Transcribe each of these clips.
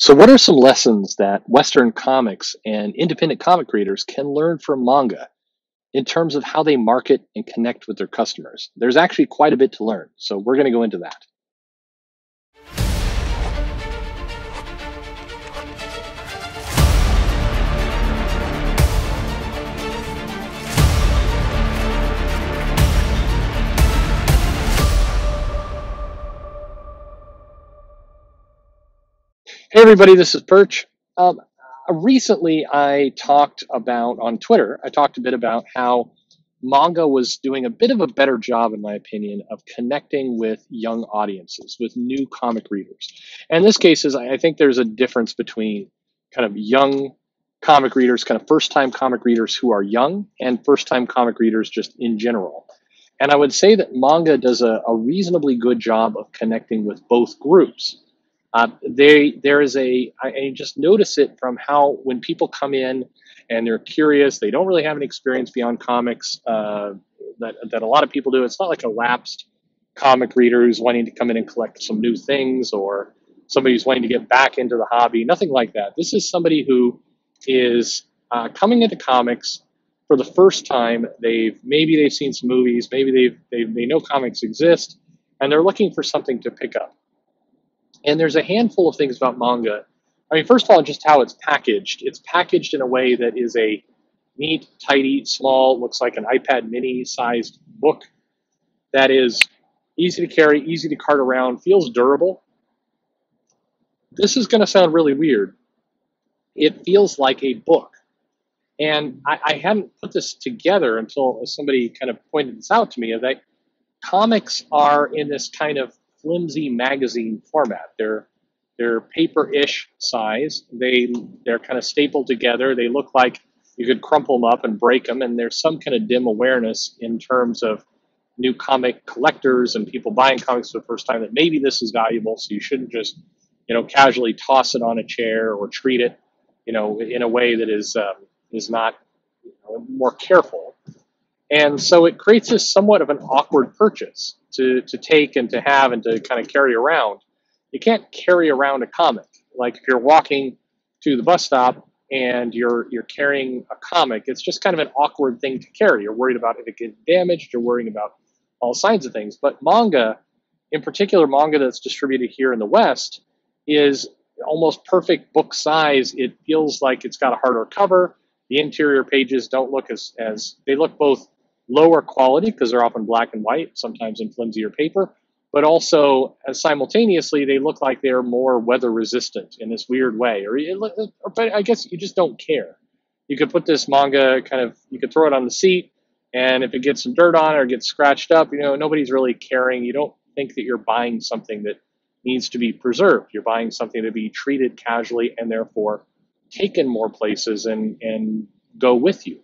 So, what are some lessons that Western comics and independent comic creators can learn from manga in terms of how they market and connect with their customers? There's actually quite a bit to learn, so we're going to go into that. Hey, everybody, this is Perch. Um, recently, I talked about on Twitter, I talked a bit about how manga was doing a bit of a better job, in my opinion, of connecting with young audiences, with new comic readers. And in this case, is I think there's a difference between kind of young comic readers, kind of first time comic readers who are young, and first time comic readers just in general. And I would say that manga does a, a reasonably good job of connecting with both groups. Uh, they there is a I, I just notice it from how when people come in and they're curious, they don't really have any experience beyond comics uh, that that a lot of people do. It's not like a lapsed comic reader who's wanting to come in and collect some new things or somebody who's wanting to get back into the hobby. Nothing like that. This is somebody who is uh, coming into comics for the first time. They've maybe they've seen some movies, maybe they've, they they know comics exist, and they're looking for something to pick up. And there's a handful of things about manga. I mean, first of all, just how it's packaged. It's packaged in a way that is a neat, tidy, small, looks like an iPad mini sized book that is easy to carry, easy to cart around, feels durable. This is going to sound really weird. It feels like a book. And I, I, hadn't put this together until somebody kind of pointed this out to me that comics are in this kind of flimsy magazine format. They're they're paper-ish size. They they're kind of stapled together. They look like you could crumple them up and break them. And there's some kind of dim awareness in terms of new comic collectors and people buying comics for the first time that maybe this is valuable. So you shouldn't just you know casually toss it on a chair or treat it you know in a way that is um, is not you know, more careful. And so it creates this somewhat of an awkward purchase to, to take and to have and to kind of carry around. You can't carry around a comic. Like if you're walking to the bus stop and you're you're carrying a comic, it's just kind of an awkward thing to carry. You're worried about if it gets damaged, you're worrying about all kinds of things. But manga, in particular manga that's distributed here in the West, is almost perfect book size. It feels like it's got a harder cover. The interior pages don't look as, as they look both lower quality because they're often black and white, sometimes in flimsier paper, but also uh, simultaneously they look like they're more weather resistant in this weird way. Or, or, but I guess you just don't care. You could put this manga kind of, you could throw it on the seat, and if it gets some dirt on it or gets scratched up, you know, nobody's really caring. You don't think that you're buying something that needs to be preserved. You're buying something to be treated casually and therefore taken more places and, and go with you.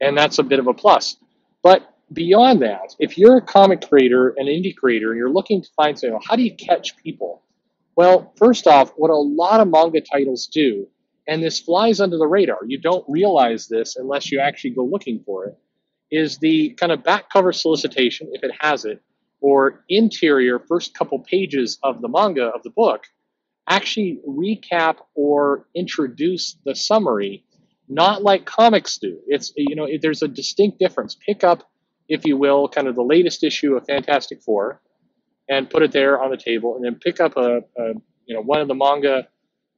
And that's a bit of a plus. But beyond that, if you're a comic creator, an indie creator, and you're looking to find something, how do you catch people? Well, first off, what a lot of manga titles do, and this flies under the radar, you don't realize this unless you actually go looking for it, is the kind of back cover solicitation, if it has it, or interior first couple pages of the manga of the book actually recap or introduce the summary not like comics do. It's you know there's a distinct difference. Pick up, if you will, kind of the latest issue of Fantastic Four, and put it there on the table, and then pick up a, a you know one of the manga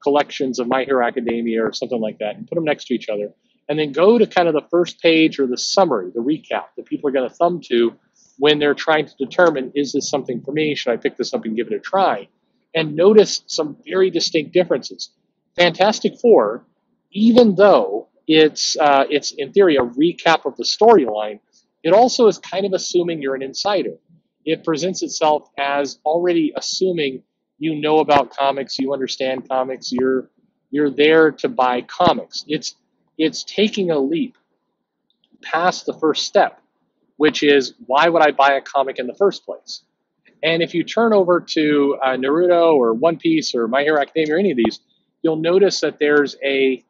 collections of My Hero Academia or something like that, and put them next to each other, and then go to kind of the first page or the summary, the recap that people are going to thumb to when they're trying to determine is this something for me? Should I pick this up and give it a try? And notice some very distinct differences. Fantastic Four even though it's uh, it's in theory a recap of the storyline, it also is kind of assuming you're an insider. It presents itself as already assuming you know about comics, you understand comics, you're you're there to buy comics. It's it's taking a leap past the first step, which is why would I buy a comic in the first place? And if you turn over to uh, Naruto or One Piece or My Hero Academia or any of these, you'll notice that there's a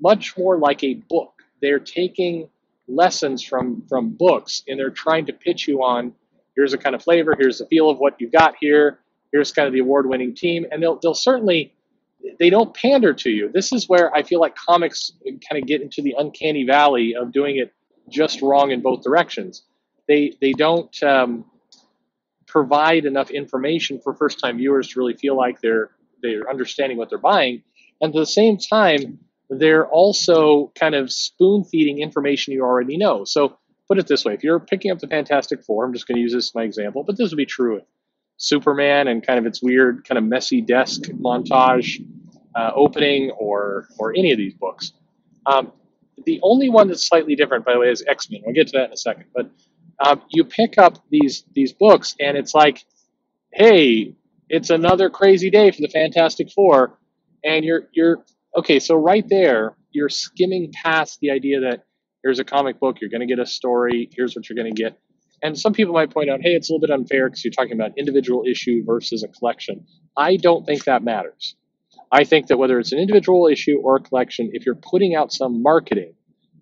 much more like a book. They're taking lessons from from books and they're trying to pitch you on here's a kind of flavor, here's the feel of what you've got here, here's kind of the award-winning team, and they'll they'll certainly they don't pander to you. This is where I feel like comics kind of get into the uncanny valley of doing it just wrong in both directions. They they don't um, provide enough information for first time viewers to really feel like they're they're understanding what they're buying, and at the same time they're also kind of spoon feeding information you already know. So put it this way: if you're picking up the Fantastic Four, I'm just going to use this as my example, but this would be true with Superman and kind of its weird, kind of messy desk montage uh, opening, or or any of these books. Um, the only one that's slightly different, by the way, is X Men. We'll get to that in a second. But um, you pick up these these books, and it's like, hey, it's another crazy day for the Fantastic Four, and you're you're okay. So right there, you're skimming past the idea that here's a comic book, you're going to get a story, here's what you're going to get. And some people might point out, hey, it's a little bit unfair because you're talking about individual issue versus a collection. I don't think that matters. I think that whether it's an individual issue or a collection, if you're putting out some marketing,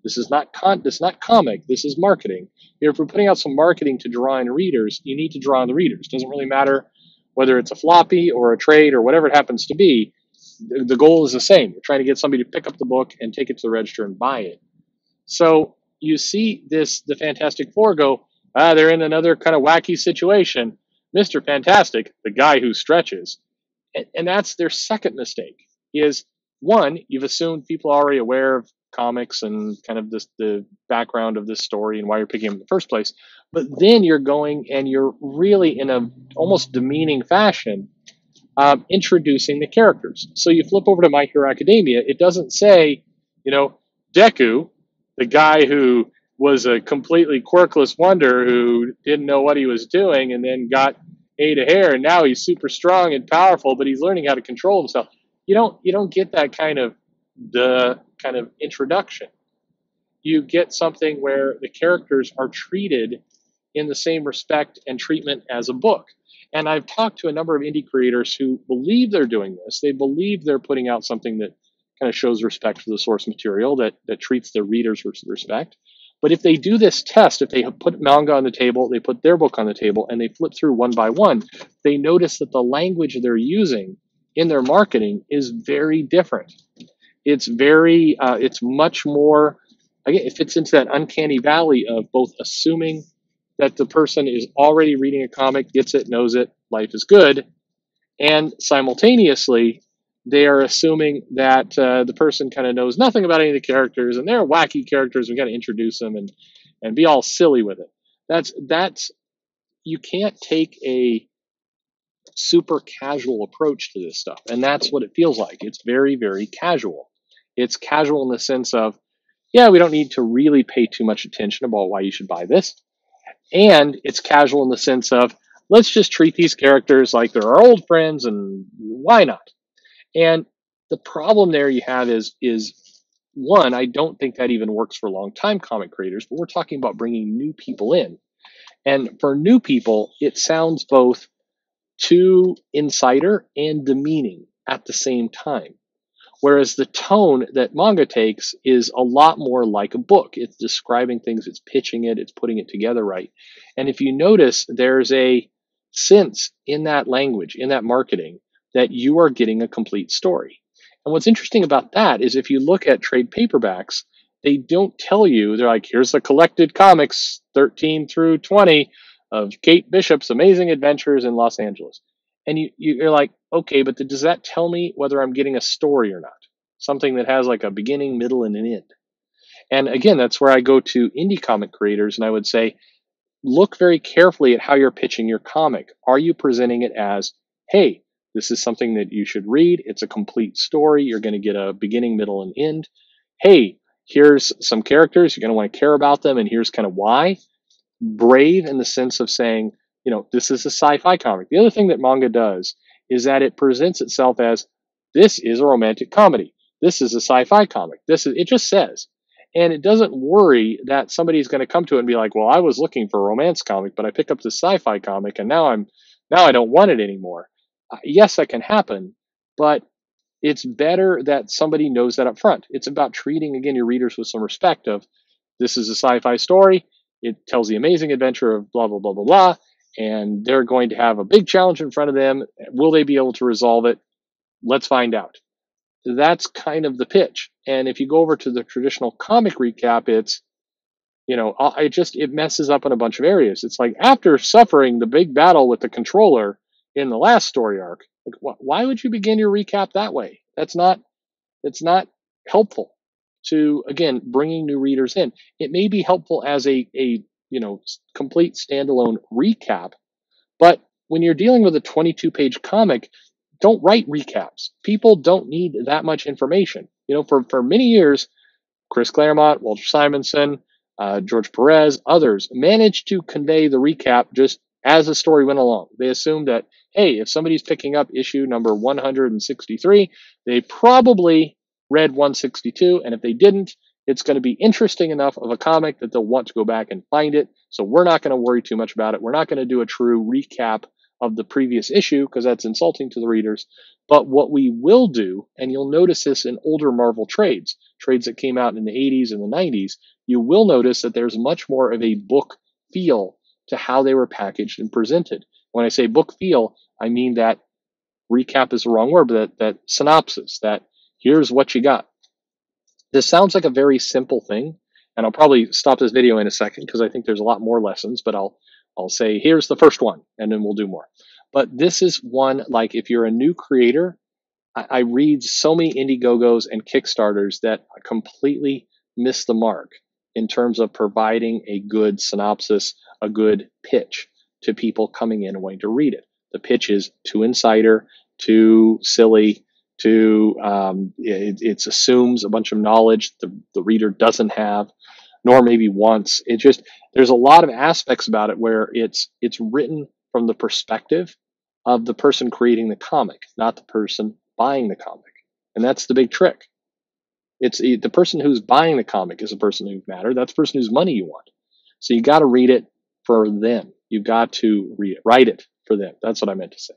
this is not con- this is not comic, this is marketing. If you're putting out some marketing to draw in readers, you need to draw in the readers. It doesn't really matter whether it's a floppy or a trade or whatever it happens to be. The goal is the same. You're trying to get somebody to pick up the book and take it to the register and buy it. So you see this the Fantastic Four go, ah, they're in another kind of wacky situation. Mr. Fantastic, the guy who stretches. And, and that's their second mistake is one, you've assumed people are already aware of comics and kind of this, the background of this story and why you're picking them in the first place. But then you're going and you're really in a almost demeaning fashion um, introducing the characters. So you flip over to My Hero Academia, it doesn't say, you know, Deku, the guy who was a completely quirkless wonder who didn't know what he was doing and then got A of hair and now he's super strong and powerful but he's learning how to control himself. You don't you don't get that kind of the kind of introduction. You get something where the characters are treated in the same respect and treatment as a book and i've talked to a number of indie creators who believe they're doing this they believe they're putting out something that kind of shows respect for the source material that that treats their readers with respect but if they do this test, if they have put manga on the table, they put their book on the table, and they flip through one by one, they notice that the language they're using in their marketing is very different. It's very, uh, it's much more, again, it fits into that uncanny valley of both assuming that the person is already reading a comic, gets it, knows it, life is good, and simultaneously they are assuming that uh, the person kind of knows nothing about any of the characters and they're wacky characters. We got to introduce them and and be all silly with it. That's that's you can't take a super casual approach to this stuff, and that's what it feels like. It's very very casual. It's casual in the sense of yeah, we don't need to really pay too much attention about why you should buy this, and it's casual in the sense of let's just treat these characters like they're our old friends and why not and the problem there you have is is one, I don't think that even works for long time comic creators, but we're talking about bringing new people in. And for new people, it sounds both too insider and demeaning at the same time. Whereas the tone that manga takes is a lot more like a book. It's describing things, it's pitching it, it's putting it together right. And if you notice, there's a sense in that language, in that marketing, that you are getting a complete story. And what's interesting about that is if you look at trade paperbacks, they don't tell you, they're like, here's the collected comics 13 through 20 of Kate Bishop's amazing adventures in Los Angeles. And you, you're like, okay, but does that tell me whether I'm getting a story or not? Something that has like a beginning, middle, and an end. And again, that's where I go to indie comic creators and I would say, look very carefully at how you're pitching your comic. Are you presenting it as, hey, this is something that you should read. It's a complete story. You're going to get a beginning, middle, and end. Hey, here's some characters. You're going to want to care about them, and here's kind of why. Brave in the sense of saying, you know, this is a sci fi comic. The other thing that manga does is that it presents itself as this is a romantic comedy. This is a sci fi comic. This is, it just says. And it doesn't worry that somebody's going to come to it and be like, well, I was looking for a romance comic, but I pick up this sci fi comic and now I'm, now I don't want it anymore. Uh, yes, that can happen, but it's better that somebody knows that up front. It's about treating again your readers with some respect of this is a sci-fi story. It tells the amazing adventure of blah blah blah blah blah, and they're going to have a big challenge in front of them. Will they be able to resolve it? Let's find out. that's kind of the pitch. And if you go over to the traditional comic recap, it's you know, uh, it just it messes up in a bunch of areas. It's like after suffering the big battle with the controller in the last story arc, like wh- why would you begin your recap that way? That's not it's not helpful to again bringing new readers in. It may be helpful as a a you know complete standalone recap, but when you're dealing with a 22 page comic, don't write recaps. People don't need that much information. You know, for for many years, Chris Claremont, Walter Simonson, uh, George Perez, others managed to convey the recap just as the story went along. They assumed that, hey, if somebody's picking up issue number 163, they probably read 162. And if they didn't, it's going to be interesting enough of a comic that they'll want to go back and find it. So we're not going to worry too much about it. We're not going to do a true recap of the previous issue because that's insulting to the readers. But what we will do, and you'll notice this in older Marvel trades, trades that came out in the 80s and the 90s, you will notice that there's much more of a book feel to how they were packaged and presented. When I say book feel, I mean that recap is the wrong word, but that, that synopsis, that here's what you got. This sounds like a very simple thing, and I'll probably stop this video in a second because I think there's a lot more lessons, but I'll I'll say here's the first one, and then we'll do more. But this is one like if you're a new creator, I, I read so many Indiegogos and Kickstarters that completely miss the mark in terms of providing a good synopsis, a good pitch to people coming in and wanting to read it. The pitch is too insider, too silly, too um, it, it assumes a bunch of knowledge the, the reader doesn't have, nor maybe wants. It just there's a lot of aspects about it where it's it's written from the perspective of the person creating the comic, not the person buying the comic, and that's the big trick. It's the person who's buying the comic is the person who matters. That's the person whose money you want. So you got to read it for them. you've got to read it, write it for them. That's what I meant to say.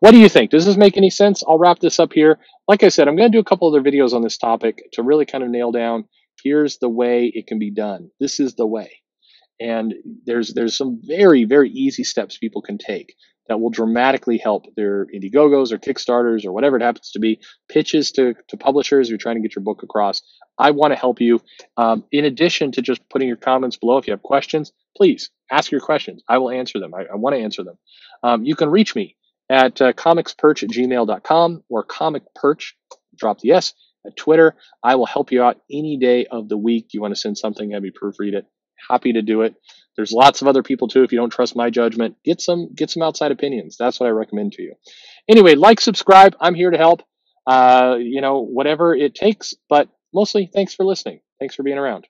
What do you think? Does this make any sense? I'll wrap this up here. Like I said, I'm going to do a couple other videos on this topic to really kind of nail down here's the way it can be done. This is the way. And there's there's some very very easy steps people can take that will dramatically help their Indiegogos or Kickstarters or whatever it happens to be, pitches to, to publishers who are trying to get your book across. I want to help you. Um, in addition to just putting your comments below, if you have questions, please ask your questions. I will answer them. I, I want to answer them. Um, you can reach me at uh, comicsperch at gmail.com or comicperch, drop the S, at Twitter. I will help you out any day of the week. You want to send something, have me proofread it. Happy to do it. There's lots of other people too. If you don't trust my judgment, get some get some outside opinions. That's what I recommend to you. Anyway, like, subscribe. I'm here to help. Uh, you know, whatever it takes. But mostly, thanks for listening. Thanks for being around.